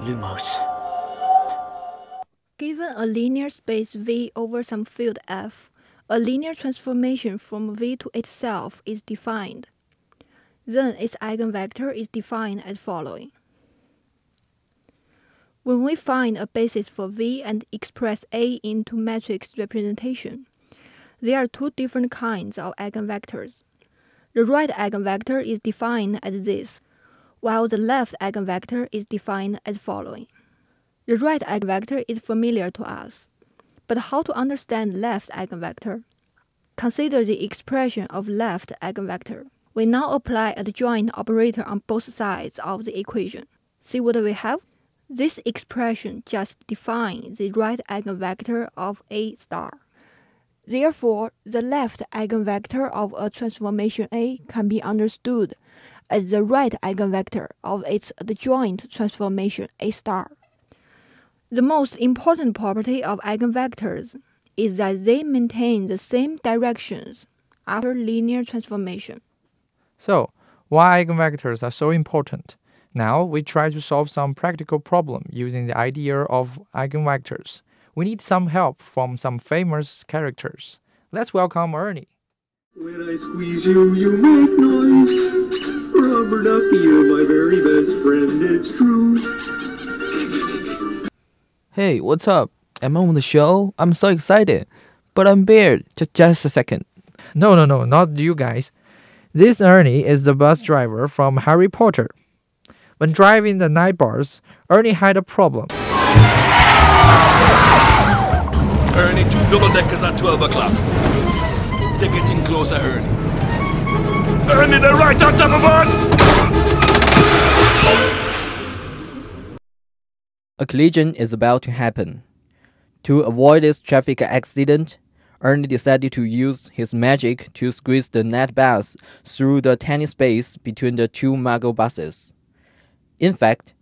Lumos. Given a linear space V over some field F, a linear transformation from V to itself is defined. Then its eigenvector is defined as following. When we find a basis for V and express A into matrix representation, there are two different kinds of eigenvectors. The right eigenvector is defined as this, while the left eigenvector is defined as following. The right eigenvector is familiar to us, but how to understand left eigenvector? Consider the expression of left eigenvector. We now apply adjoint operator on both sides of the equation. See what we have? This expression just defines the right eigenvector of A star. Therefore, the left eigenvector of a transformation A can be understood as the right eigenvector of its adjoint transformation A star. The most important property of eigenvectors is that they maintain the same directions after linear transformation. So, why eigenvectors are so important? Now we try to solve some practical problem using the idea of eigenvectors. We need some help from some famous characters. Let's welcome Ernie. When I squeeze you, you make noise. Rubber ducky, you're my very best friend, it's true. Hey, what's up? Am I on the show? I'm so excited. But I'm bored. Just, just a second. No, no, no, not you guys. This Ernie is the bus driver from Harry Potter. When driving the Knight Bus, Ernie had a problem. Ernie, two double deckers at 12 o'clock. They're getting closer, Ernie. Ernie, they're right on top of us! A collision is about to happen. To avoid this traffic accident, Ernie decided to use his magic to squeeze the Knight Bus through the tiny space between the two muggle buses. In fact,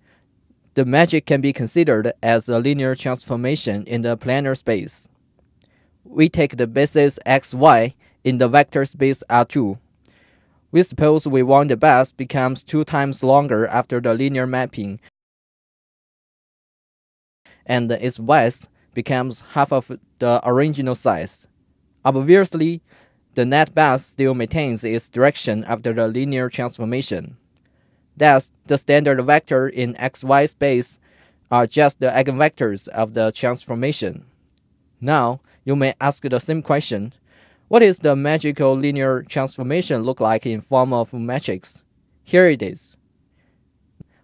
the magic can be considered as a linear transformation in the planar space. We take the basis xy in the vector space R2. We suppose we want the bus becomes two times longer after the linear mapping and its width becomes half of the original size. Obviously, the Knight Bus still maintains its direction after the linear transformation. Thus, the standard vector in xy space are just the eigenvectors of the transformation. Now, you may ask the same question. What is the magical linear transformation look like in form of matrix? Here it is.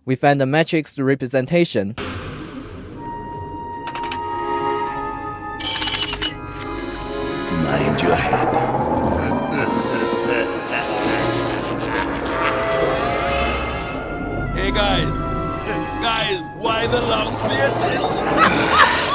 We find the matrix representation Mind your head. hey guys, guys, why the long faces?